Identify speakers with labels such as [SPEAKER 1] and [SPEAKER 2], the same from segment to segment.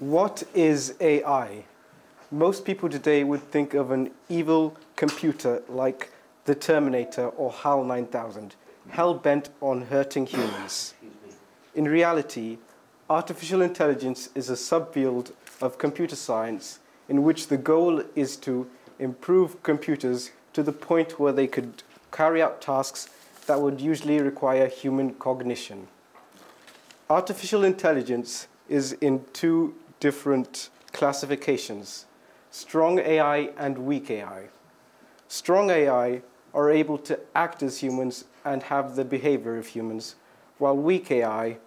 [SPEAKER 1] What is AI? Most people today would think of an evil computer like the Terminator or HAL 9000, hell bent on hurting humans. In reality, artificial intelligence is a subfield of computer science in which the goal is to improve computers to the point where they could carry out tasks that would usually require human cognition. Artificial intelligence is in two different classifications, strong AI and weak AI. Strong AI are able to act as humans and have the behavior of humans, while weak AI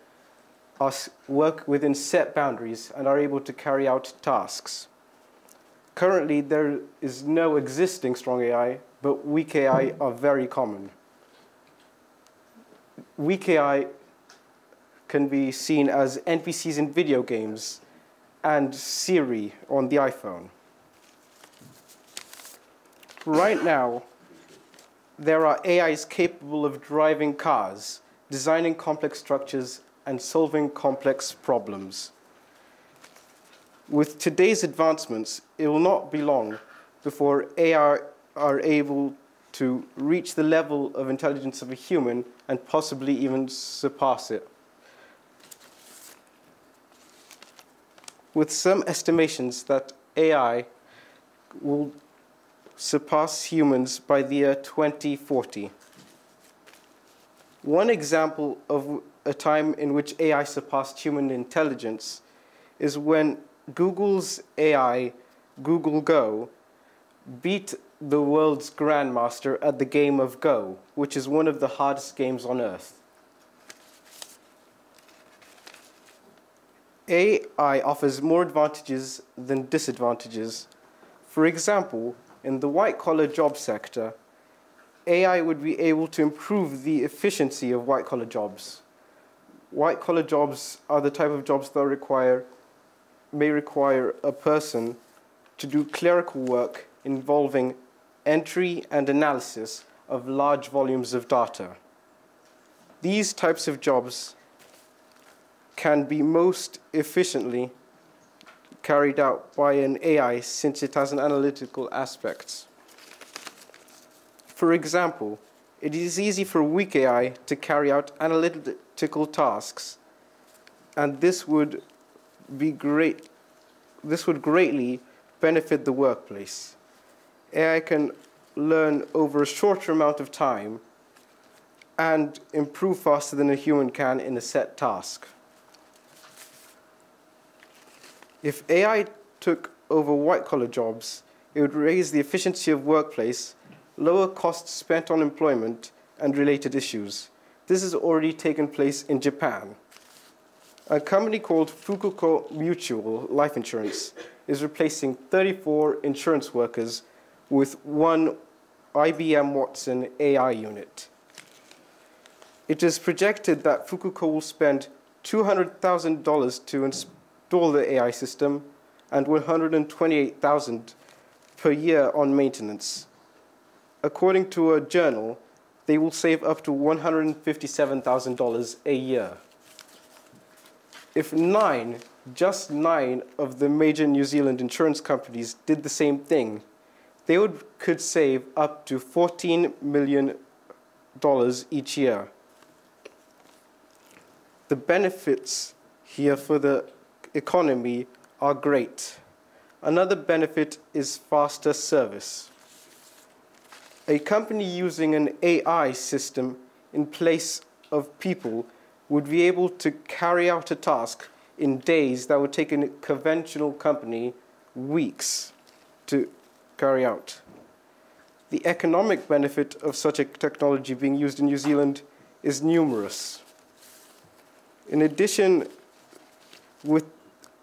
[SPEAKER 1] are, work within set boundaries and are able to carry out tasks. Currently, there is no existing strong AI, but weak AI are very common. Weak AI can be seen as NPCs in video games and Siri on the iPhone. Right now, there are AIs capable of driving cars, designing complex structures, and solving complex problems. With today's advancements, it will not be long before AI are able to reach the level of intelligence of a human and possibly even surpass it. With some estimations that AI will surpass humans by the year 2040. One example of a time in which AI surpassed human intelligence is when Google's AI, Google Go, beat the world's grandmaster at the game of Go, which is one of the hardest games on earth. AI offers more advantages than disadvantages. For example, in the white-collar job sector, AI would be able to improve the efficiency of white-collar jobs. White-collar jobs are the type of jobs that require, may require a person to do clerical work involving entry and analysis of large volumes of data. These types of jobs can be most efficiently carried out by an AI since it has an analytical aspect. For example, it is easy for weak AI to carry out analytical tasks, and this would be great. This would greatly benefit the workplace. AI can learn over a shorter amount of time and improve faster than a human can in a set task. If AI took over white-collar jobs, it would raise the efficiency of workplace, lower costs spent on employment, and related issues. This has already taken place in Japan. A company called Fukuoka Mutual Life Insurance is replacing 34 insurance workers with one IBM Watson AI unit. It is projected that Fukuoka will spend $200,000 to install the AI system and 128,000 per year on maintenance. According to a journal, they will save up to $157,000 a year. If nine, just nine of the major New Zealand insurance companies did the same thing, they would, could save up to $14 million each year. The benefits here for the economy are great. Another benefit is faster service. A company using an AI system in place of people would be able to carry out a task in days that would take a conventional company weeks to carry out. The economic benefit of such a technology being used in New Zealand is numerous. In addition, with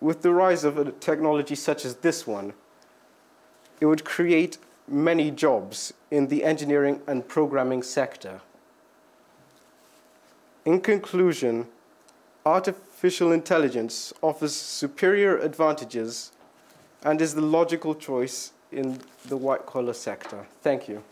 [SPEAKER 1] with the rise of a technology such as this one, it would create many jobs in the engineering and programming sector. In conclusion, artificial intelligence offers superior advantages and is the logical choice in the white collar sector. Thank you.